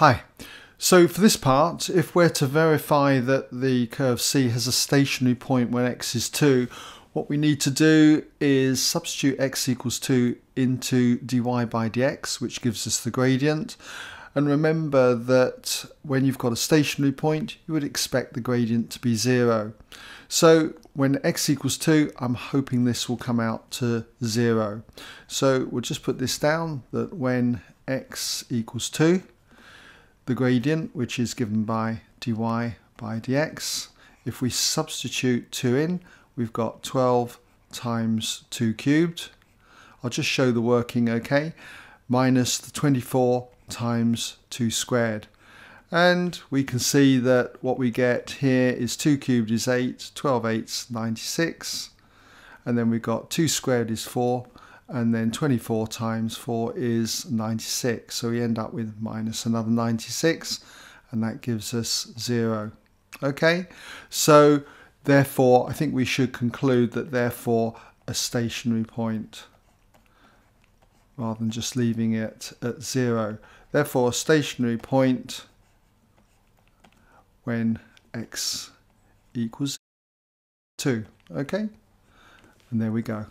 Hi. So for this part, if we're to verify that the curve C has a stationary point when x is 2, what we need to do is substitute x equals 2 into dy by dx, which gives us the gradient. And remember that when you've got a stationary point, you would expect the gradient to be 0. So when x equals 2, I'm hoping this will come out to 0. So we'll just put this down, that when x equals 2, the gradient, which is given by dy by dx. If we substitute 2 in, we've got 12 times 2 cubed. I'll just show the working okay. Minus the 24 times 2 squared. And we can see that what we get here is 2 cubed is 8, 12 eighths 96. And then we've got 2 squared is 4, and then 24 times 4 is 96 so we end up with minus another 96 and that gives us 0 okay? So therefore I think we should conclude that therefore a stationary point rather than just leaving it at 0 therefore a stationary point when x equals 2 okay? And there we go